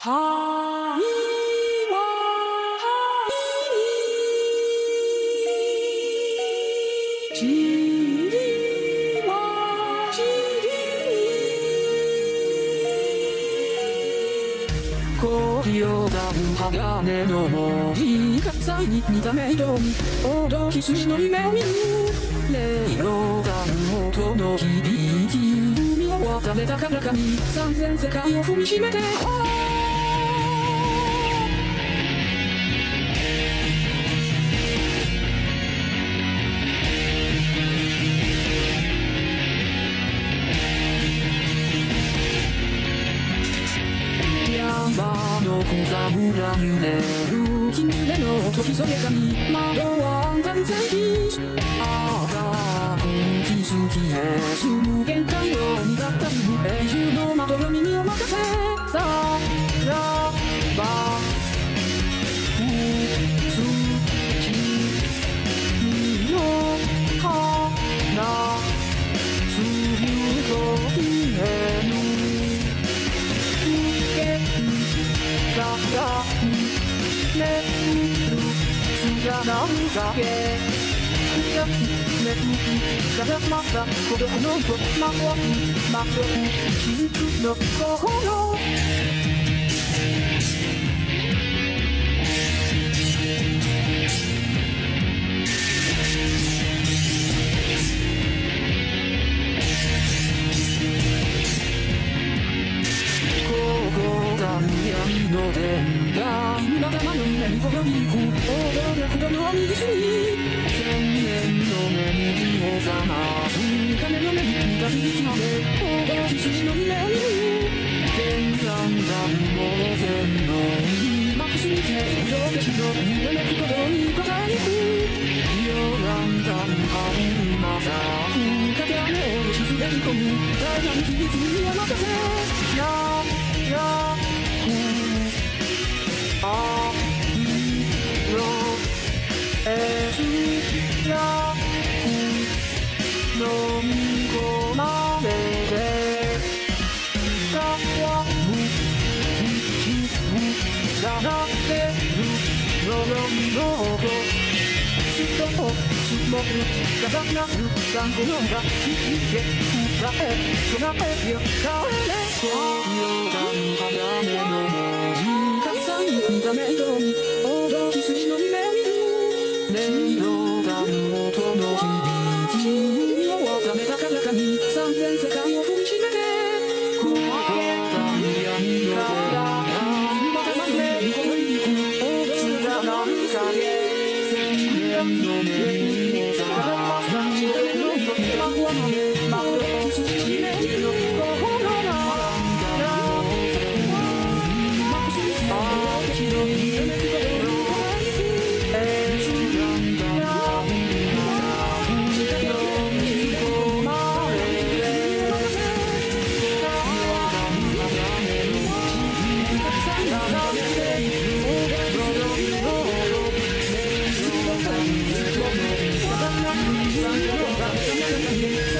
はいはいに塵は塵に氷をダブ鋼の森火災に似たメイドに脅き筋の夢を見る霊陽弾音の響き海を渡れたからかに三千世界を踏みしめての小桜揺れる金爪の時それかに窓は完全にああ気づきへ進むがが眠るつがなんだけいやき眠りがまた子供のとまわくまとく緊張の心闇の殿外仲間の夢にここに行く踊るほどの水に千年の目に目覚ます金の目に見た響きまで踊る羊の夢を見る天山がも全の今くしみて色で白夢めくことに答えにく色なんだにあるまた深く雨を沈め込む大なる響きには任せ飲ん込まれさらってる呪いの音人を積もる重なる産後のが引きで歌え備えよ変われこよがん花芽の文字がさんだめど你